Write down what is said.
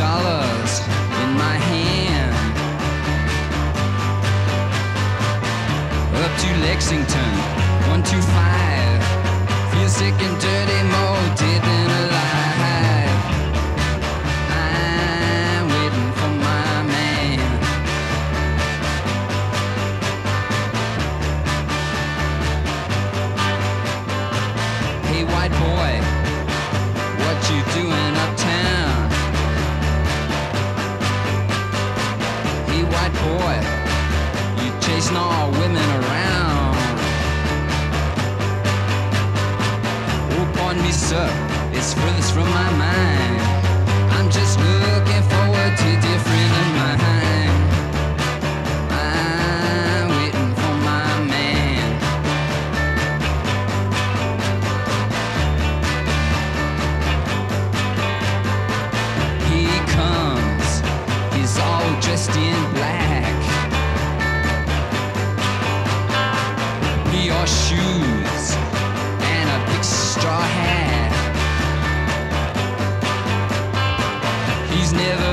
dollars in my hand. Up to Lexington, one two five. Feel sick and dirty, more dead than alive. I'm waiting for my man. Hey, white boy, what you doing boy, you chasing all women around. Oh, pardon me, sir, it's furthest from my mind. Dressed in black. Wore shoes and a big straw hat. He's never